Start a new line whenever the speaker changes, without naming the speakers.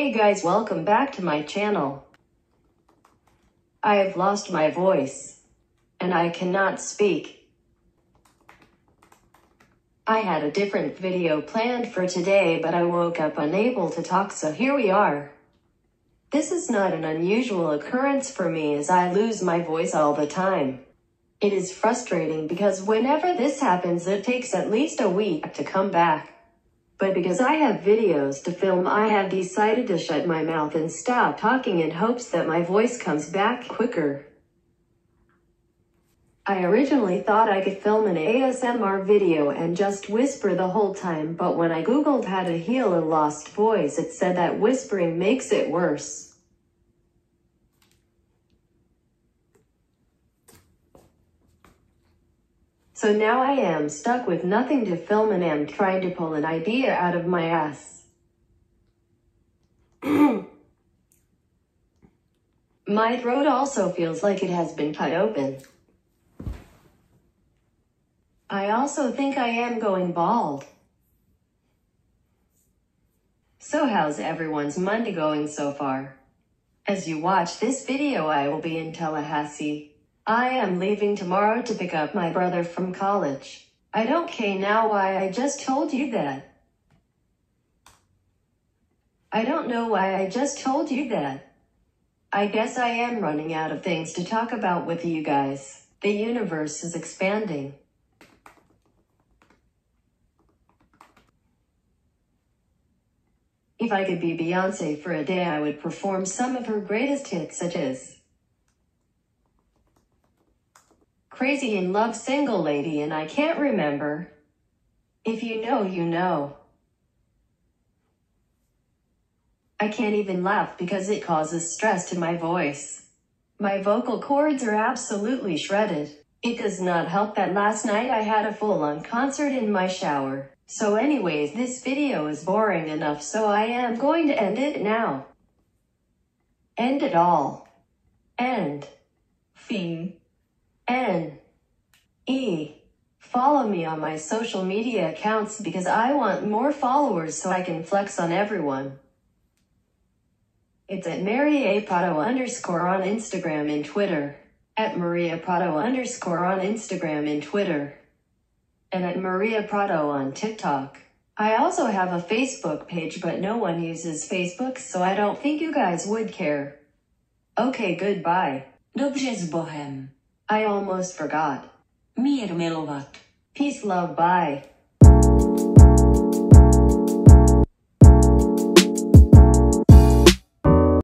Hey guys, welcome back to my channel. I have lost my voice. And I cannot speak. I had a different video planned for today but I woke up unable to talk so here we are. This is not an unusual occurrence for me as I lose my voice all the time. It is frustrating because whenever this happens it takes at least a week to come back. But because I have videos to film I have decided to shut my mouth and stop talking in hopes that my voice comes back quicker. I originally thought I could film an ASMR video and just whisper the whole time but when I googled how to heal a lost voice it said that whispering makes it worse. So now I am stuck with nothing to film and am trying to pull an idea out of my ass. my throat also feels like it has been cut open. I also think I am going bald. So how's everyone's Monday going so far? As you watch this video I will be in Tallahassee. I am leaving tomorrow to pick up my brother from college. I don't care now why I just told you that. I don't know why I just told you that. I guess I am running out of things to talk about with you guys. The universe is expanding. If I could be Beyonce for a day I would perform some of her greatest hits such as Crazy in Love Single Lady and I can't remember. If you know, you know. I can't even laugh because it causes stress to my voice. My vocal cords are absolutely shredded. It does not help that last night I had a full-on concert in my shower. So anyways, this video is boring enough so I am going to end it now. End it all. End. Fing. N E. Follow me on my social media accounts because I want more followers so I can flex on everyone. It's at Mary A. Prado underscore on Instagram and Twitter. At Marya Prado underscore on Instagram and Twitter. And at Marya Prado on TikTok. I also have a Facebook page but no one uses Facebook so I don't think you guys would care. Okay, goodbye.
Dobrze z Bohem.
I almost forgot.
Mier milovat.
Peace, love, bye.